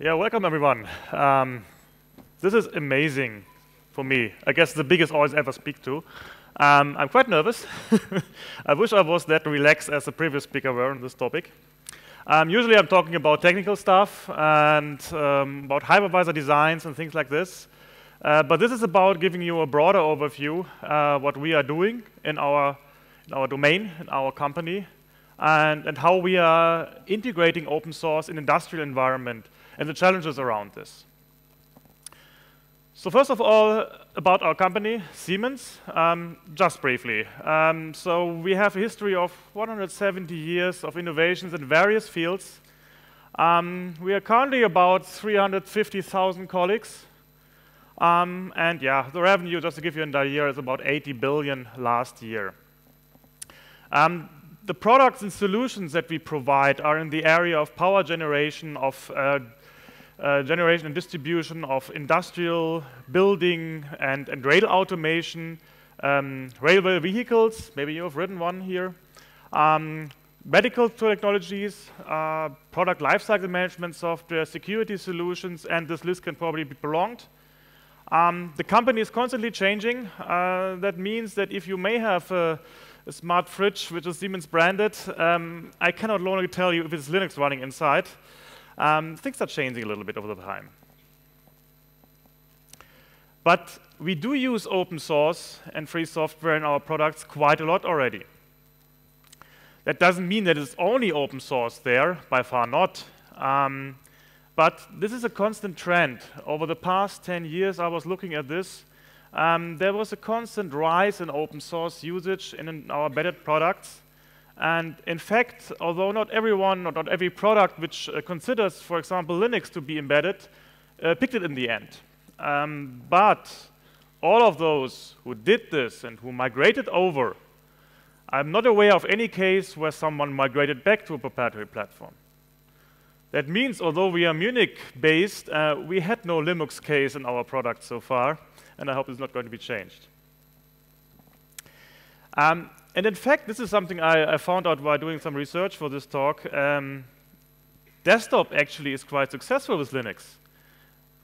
Yeah, welcome everyone. Um, this is amazing for me. I guess the biggest audience I ever speak to. Um, I'm quite nervous. I wish I was that relaxed as the previous speaker were on this topic. Um, usually I'm talking about technical stuff and um, about hypervisor designs and things like this. Uh, but this is about giving you a broader overview uh, what we are doing in our, in our domain, in our company, and, and how we are integrating open source in industrial environment and the challenges around this. So first of all, about our company, Siemens, um, just briefly. Um, so we have a history of 170 years of innovations in various fields. Um, we are currently about 350,000 colleagues. Um, and yeah, the revenue, just to give you an idea, is about 80 billion last year. Um, the products and solutions that we provide are in the area of power generation, of uh, uh, generation and distribution of industrial building and, and rail automation, um, railway vehicles, maybe you have written one here, um, medical technologies, uh, product lifecycle management software, security solutions, and this list can probably be prolonged. Um, the company is constantly changing. Uh, that means that if you may have a, a smart fridge which is Siemens branded, um, I cannot longer tell you if it's Linux running inside. Um, things are changing a little bit over the time. But we do use open source and free software in our products quite a lot already. That doesn't mean that it's only open source there, by far not. Um, but this is a constant trend. Over the past 10 years, I was looking at this. Um, there was a constant rise in open source usage in our embedded products. And in fact, although not everyone or not every product which uh, considers, for example, LiMux to be embedded, uh, picked it in the end. Um, but all of those who did this and who migrated over, I'm not aware of any case where someone migrated back to a proprietary platform. That means, although we are Munich-based, uh, we had no Linux case in our product so far, and I hope it's not going to be changed. Um, and in fact, this is something I, I, found out while doing some research for this talk. Um, desktop actually is quite successful with Linux,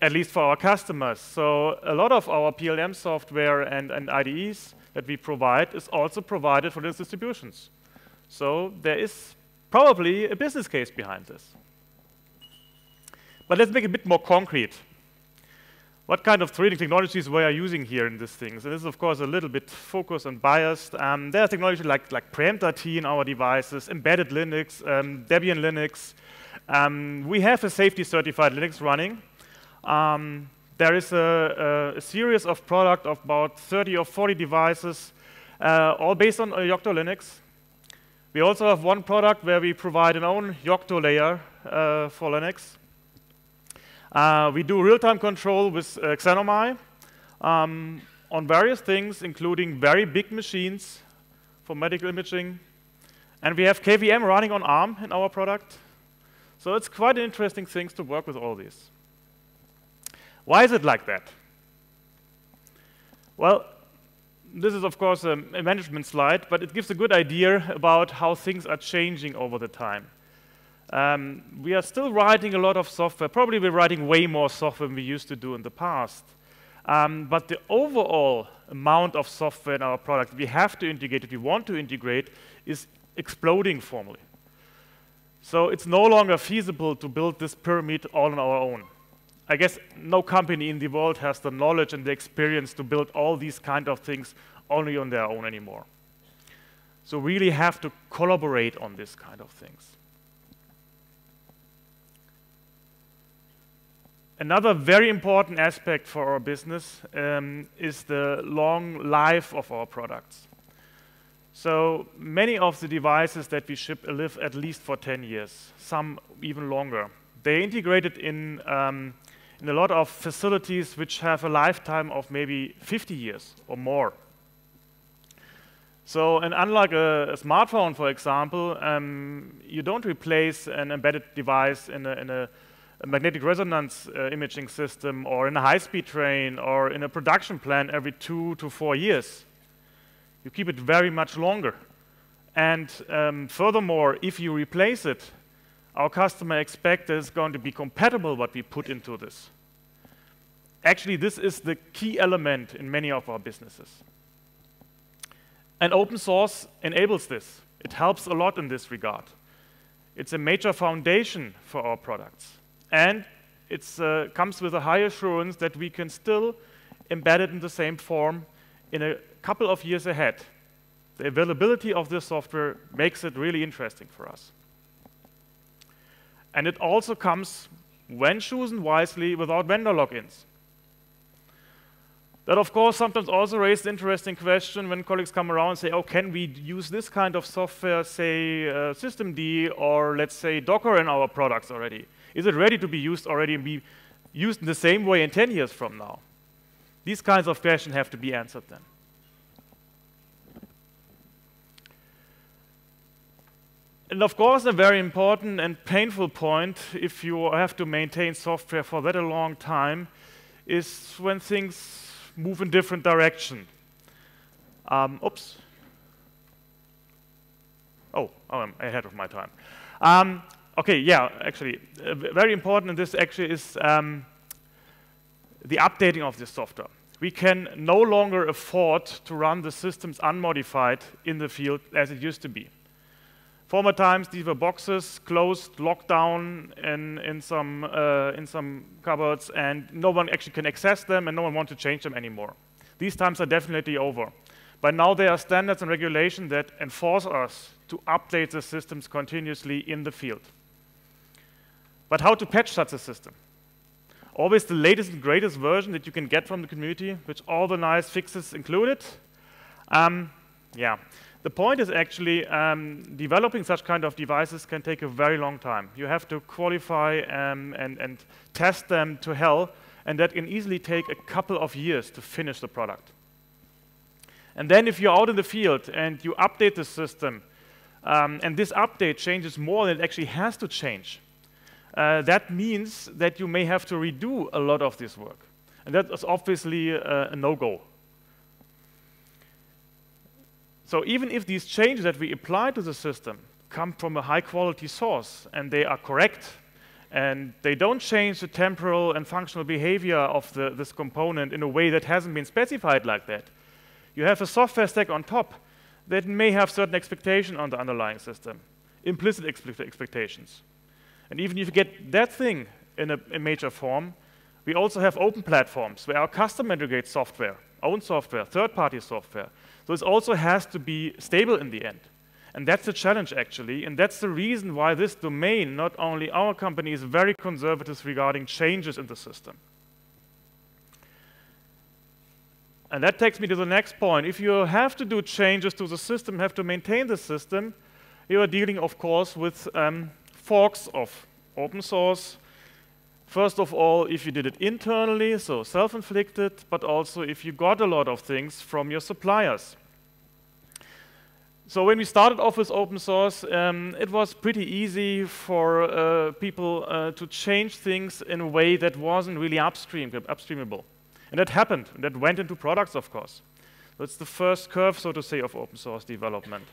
at least for our customers. So a lot of our PLM software and, and IDEs that we provide is also provided for Linux distributions. So there is probably a business case behind this. But let's make it a bit more concrete what kind of 3D technologies we are using here in these things. And this is, of course, a little bit focused and biased. Um, there are technologies like, like PREEMPT-RT in our devices, embedded Linux, um, Debian Linux. Um, we have a safety-certified Linux running. Um, there is a, a, a, series of product of about 30 or 40 devices, uh, all based on Yocto Linux. We also have one product where we provide an own Yocto layer uh, for Linux. Uh, we do real-time control with uh, Xenomai um, on various things, including very big machines for medical imaging. And we have KVM running on ARM in our product. So it's quite an interesting thing to work with all these. Why is it like that? Well, this is, of course, a, a management slide, but it gives a good idea about how things are changing over the time. Um, we are still writing a lot of software. Probably we're writing way more software than we used to do in the past. Um, but the overall amount of software in our product we have to integrate, if we want to integrate, is exploding formally. So it's no longer feasible to build this pyramid all on our own. I guess no company in the world has the knowledge and the experience to build all these kind of things only on their own anymore. So we really have to collaborate on this kind of things. Another very important aspect for our business um, is the long life of our products. So many of the devices that we ship live at least for 10 years, some even longer. They're integrated in, um, in a lot of facilities which have a lifetime of maybe 50 years or more. So, and unlike a, a smartphone, for example, um, you don't replace an embedded device in a, in a a magnetic resonance uh, imaging system or in a high-speed train or in a production plant every two to four years. You keep it very much longer. And um, furthermore, if you replace it, our customer expects it's going to be compatible what we put into this. Actually, this is the key element in many of our businesses. And open source enables this. It helps a lot in this regard. It's a major foundation for our products. And it uh, comes with a high assurance that we can still embed it in the same form in a couple of years ahead. The availability of this software makes it really interesting for us. And it also comes, when chosen wisely, without vendor lock-ins. That, of course, sometimes also raises the interesting question when colleagues come around and say, oh, can we use this kind of software, say, uh, systemd, or let's say Docker in our products already? Is it ready to be used already and be used in the same way in 10 years from now? These kinds of questions have to be answered then. And of course, a very important and painful point, if you have to maintain software for that a long time, is when things move in different direction. Um, oops. Oh, oh, I'm ahead of my time. Um, okay, yeah, actually, uh, very important in this actually is um, the updating of this software. We can no longer afford to run the systems unmodified in the field as it used to be. Former times, these were boxes, closed, locked down in, in, some, uh, in some cupboards, and no one actually can access them, and no one wants to change them anymore. These times are definitely over. But now there are standards and regulations that enforce us to update the systems continuously in the field. But how to patch such a system? Always the latest and greatest version that you can get from the community, with all the nice fixes included. Um, yeah. The point is actually um, developing such kind of devices can take a very long time. You have to qualify um, and, and test them to hell, and that can easily take a couple of years to finish the product. And then if you're out in the field and you update the system, um, and this update changes more than it actually has to change, uh, that means that you may have to redo a lot of this work. And that is obviously a, a no-go. So even if these changes that we apply to the system come from a high quality source and they are correct and they don't change the temporal and functional behavior of the, this component in a way that hasn't been specified like that, you have a software stack on top that may have certain expectation on the underlying system, implicit expectations. And even if you get that thing in a, a major form, we also have open platforms where our customer integrates software, own software, third-party software, so it also has to be stable in the end. And that's the challenge, actually. And that's the reason why this domain, not only our company, is very conservative regarding changes in the system. And that takes me to the next point. If you have to do changes to the system, have to maintain the system, you are dealing, of course, with um, forks of open source. First of all, if you did it internally, so self-inflicted, but also if you got a lot of things from your suppliers. So when we started off with open source, um, it was pretty easy for uh, people uh, to change things in a way that wasn't really upstream, upstreamable. And that happened. That went into products, of course. That's the first curve, so to say, of open source development.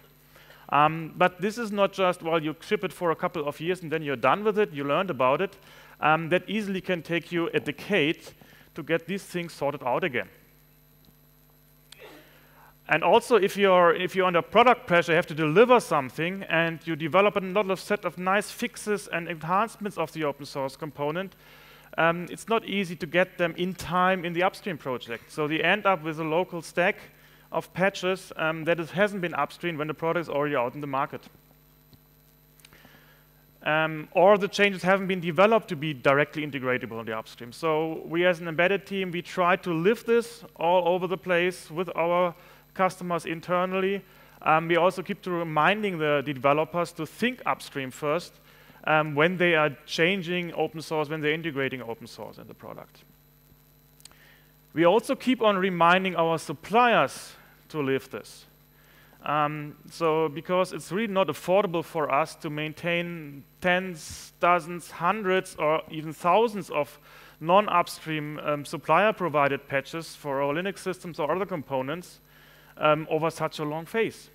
Um, but this is not just, well, you ship it for a couple of years and then you're done with it, you learned about it. Um, that easily can take you a decade to get these things sorted out again. And also, if you're, if you're under product pressure, you have to deliver something, and you develop a lot of set of nice fixes and enhancements of the open source component, um, it's not easy to get them in time in the upstream project. So you end up with a local stack of patches um, that hasn't been upstream when the product is already out in the market. Um, or the changes haven't been developed to be directly integratable in the upstream. So we as an embedded team, we try to lift this all over the place with our customers internally. Um, we also keep reminding the, the, developers to think upstream first um, when they are changing open source, when they're integrating open source in the product. We also keep on reminding our suppliers to live this. Um, so because it's really not affordable for us to maintain tens, dozens, hundreds, or even thousands of non-upstream um, supplier-provided patches for our Linux systems or other components, um, over such a long phase.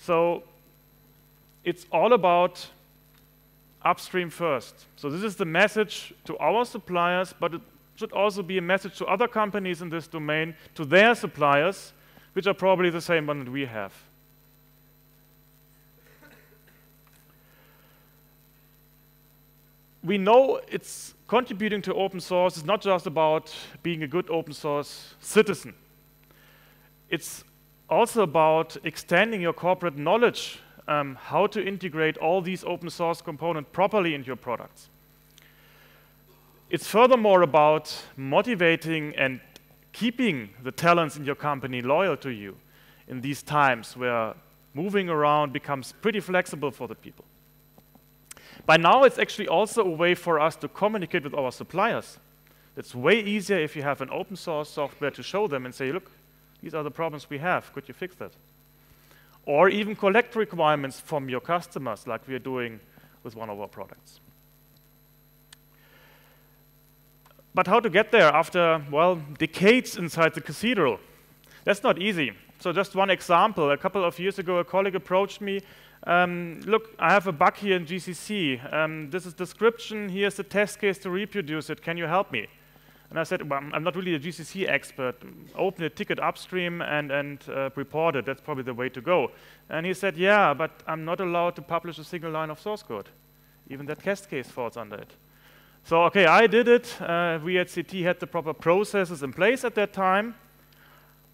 So it's all about upstream first. So this is the message to our suppliers, but it should also be a message to other companies in this domain, to their suppliers, which are probably the same one that we have. We know it's contributing to open source is not just about being a good open source citizen. It's also about extending your corporate knowledge um, how to integrate all these open source components properly into your products. It's furthermore about motivating and keeping the talents in your company loyal to you in these times where moving around becomes pretty flexible for the people. By now, it's actually also a way for us to communicate with our suppliers. It's way easier if you have an open source software to show them and say, look, these are the problems we have. Could you fix that? or even collect requirements from your customers like we are doing with one of our products. But how to get there after, well, decades inside the cathedral? That's not easy. So just one example. A couple of years ago, a colleague approached me. Um, look, I have a bug here in GCC. Um, this is description. Here's the test case to reproduce it. Can you help me? And I said, well, I'm not really a GCC expert. Open a ticket upstream and, and uh, report it. That's probably the way to go. And he said, yeah, but I'm not allowed to publish a single line of source code. Even that test case falls under it. So, okay, I did it. Uh, we at CT had the proper processes in place at that time.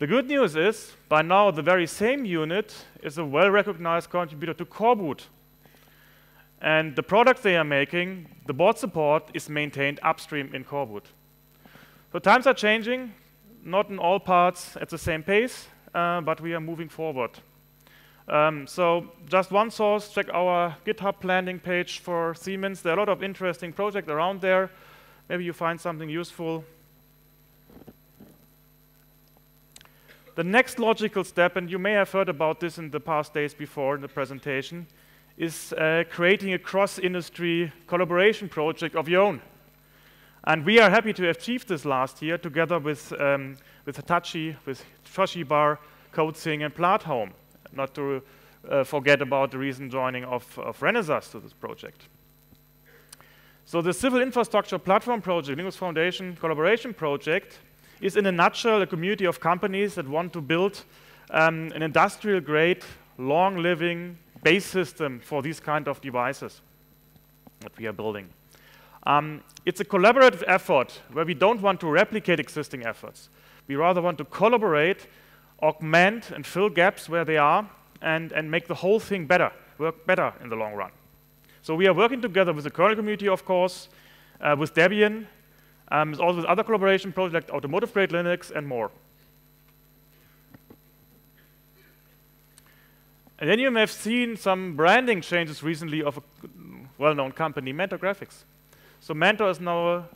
The good news is, by now, the very same unit is a well-recognized contributor to Coreboot. And the product they are making, the board support, is maintained upstream in Coreboot. So times are changing, not in all parts at the same pace, uh, but we are moving forward. Um, so just one source, check our GitHub landing page for Siemens. There are a lot of interesting projects around there. Maybe you find something useful. The next logical step, and you may have heard about this in the past days before in the presentation, is uh, creating a cross-industry collaboration project of your own. And we are happy to have achieved this last year together with, um, with Hitachi, with Toshiba, Codethink, and Plat'Home, not to uh, forget about the recent joining of, of Renesas to this project. So the Civil Infrastructure Platform Project, Linux Foundation Collaboration Project, is in a nutshell a community of companies that want to build um, an industrial-grade, long-living base system for these kind of devices that we are building. Um, it's a collaborative effort where we don't want to replicate existing efforts. We rather want to collaborate, augment, and fill gaps where they are, and, and make the whole thing better, work better in the long run. So we are working together with the kernel community, of course, uh, with Debian, um, also with other collaboration projects like Automotive Grade Linux and more. And then you may have seen some branding changes recently of a well-known company, Mentor Graphics. So Mentor is now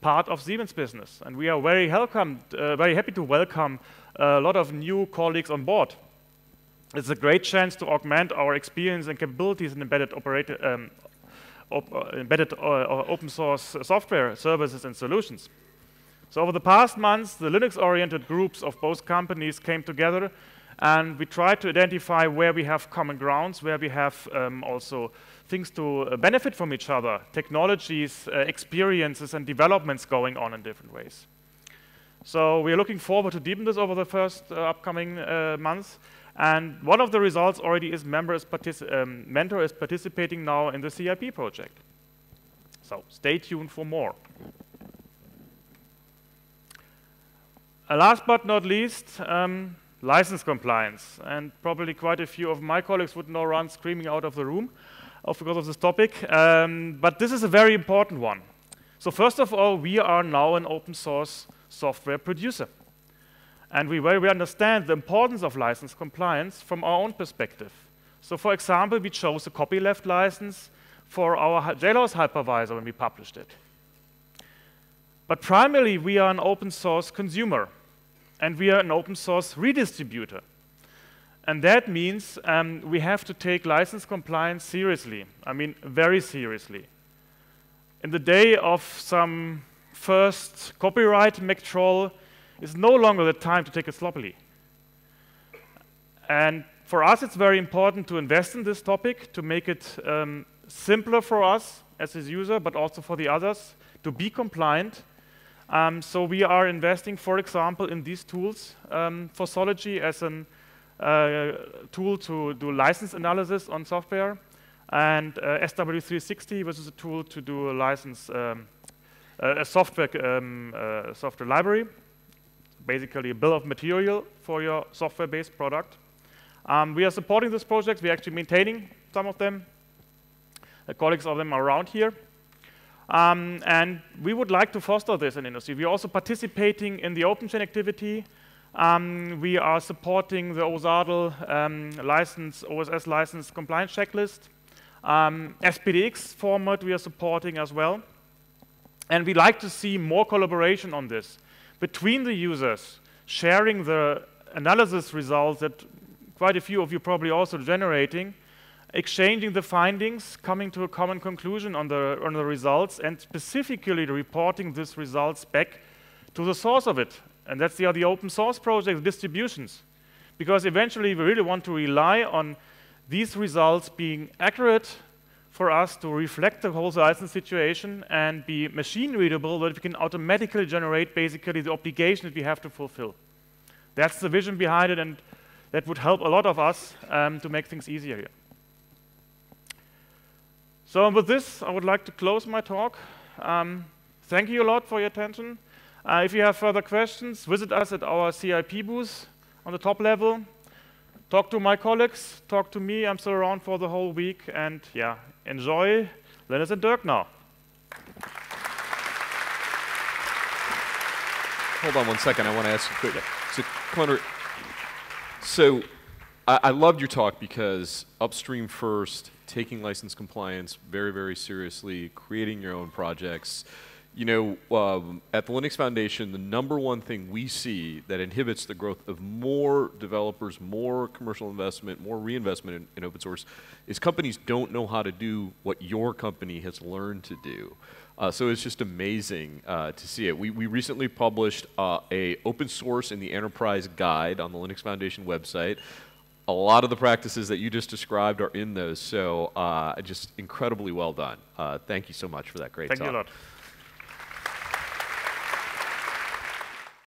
part of Siemens business, and we are very welcome, uh, very happy to welcome a lot of new colleagues on board. It's a great chance to augment our experience and capabilities in embedded, um, op uh, embedded uh, open source software services and solutions. So over the past months, the Linux-oriented groups of both companies came together, and we tried to identify where we have common grounds, where we have um, also things to uh, benefit from each other, technologies, uh, experiences, and developments going on in different ways. So we are looking forward to deepen this over the first uh, upcoming uh, months. And one of the results already is, is um, Mentor is participating now in the CIP project. So stay tuned for more. Uh, last but not least, um, license compliance. And probably quite a few of my colleagues would now run screaming out of the room because of this topic. Um, but this is a very important one. So first of all, we are now an open source software producer. And we, we understand the importance of license compliance from our own perspective. So for example, we chose a copyleft license for our Jailhouse hypervisor when we published it. But primarily, we are an open source consumer, and we are an open source redistributor. And that means um, we have to take license compliance seriously. I mean, very seriously. In the day of some first copyright McTroll, is no longer the time to take it sloppily. And for us, it's very important to invest in this topic to make it um, simpler for us as a user, but also for the others to be compliant. Um, so we are investing, for example, in these tools um, FOSSology as a uh, tool to do license analysis on software, and uh, SW360, which is a tool to do a license, um, a software um, software library, basically a bill of material for your software-based product. Um, we are supporting this project. We're actually maintaining some of them. The colleagues of them are around here. Um, and we would like to foster this in industry. We're also participating in the OpenChain activity. Um, we are supporting the OSADL um, license, OSS license compliance checklist. Um, SPDX format we are supporting as well. And we like to see more collaboration on this between the users, sharing the analysis results that quite a few of you probably also generating, exchanging the findings, coming to a common conclusion on the, on the results, and specifically reporting these results back to the source of it. And that's the, the open source project distributions. Because eventually we really want to rely on these results being accurate for us to reflect the whole license situation and be machine readable that we can automatically generate basically the obligation that we have to fulfill. That's the vision behind it, and that would help a lot of us um, to make things easier here. So with this, I would like to close my talk. Um, thank you a lot for your attention. Uh, if you have further questions, visit us at our CIP booth on the top level. Talk to my colleagues, talk to me. I'm still around for the whole week. And yeah, enjoy Linus and Dirk now. Hold on one second. I want to ask you quick. So, Connor, so I, I loved your talk because upstream first, taking license compliance very, very seriously, creating your own projects. You know, um, at the Linux Foundation, the number one thing we see that inhibits the growth of more developers, more commercial investment, more reinvestment in, in open source is companies don't know how to do what your company has learned to do. Uh, so it's just amazing uh, to see it. We, we recently published uh, a open source in the enterprise guide on the Linux Foundation website a lot of the practices that you just described are in those. So uh, just incredibly well done. Uh, thank you so much for that great thank talk. Thank you a lot.